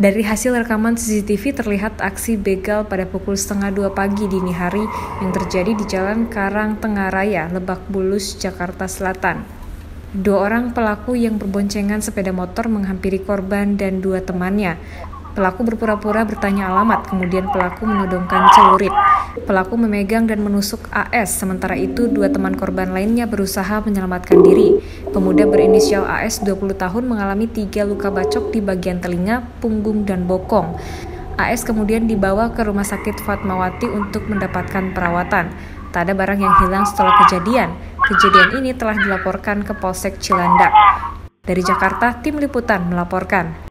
Dari hasil rekaman CCTV terlihat aksi begal pada pukul setengah dua pagi dini hari yang terjadi di Jalan Karang Tengah Raya, Lebak Bulus, Jakarta Selatan. Dua orang pelaku yang berboncengan sepeda motor menghampiri korban dan dua temannya. Pelaku berpura-pura bertanya alamat, kemudian pelaku menodongkan celurit. Pelaku memegang dan menusuk AS, sementara itu dua teman korban lainnya berusaha menyelamatkan diri. Pemuda berinisial AS 20 tahun mengalami tiga luka bacok di bagian telinga, punggung, dan bokong. AS kemudian dibawa ke Rumah Sakit Fatmawati untuk mendapatkan perawatan. Tak ada barang yang hilang setelah kejadian. Kejadian ini telah dilaporkan ke Polsek Cilandak. Dari Jakarta, tim liputan melaporkan.